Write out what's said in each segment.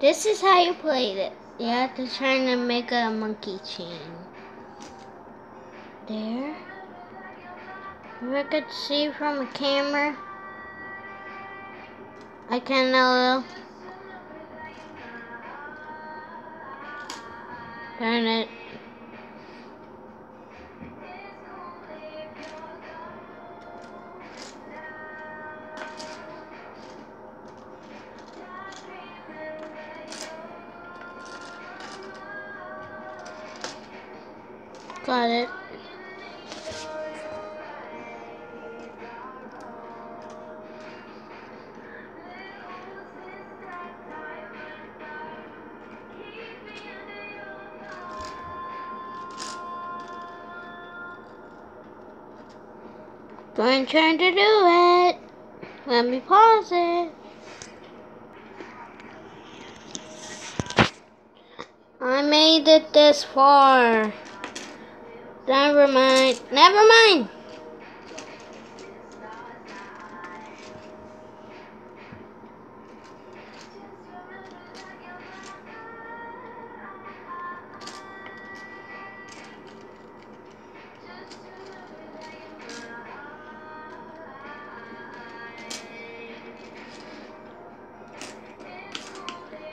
This is how you play it. You have to try to make a monkey chain. There. If I could see from the camera, I can uh, turn it. Got it. Going trying to do it. Let me pause it. I made it this far. Never mind. Never mind.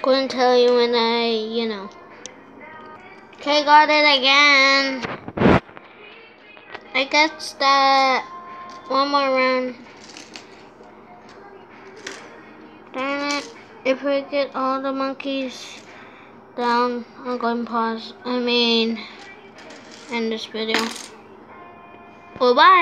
Couldn't tell you when I, you know. Okay, got it again. I guess that one more round. Darn it. If we get all the monkeys down, I'm going to pause. I mean, end this video. Bye bye.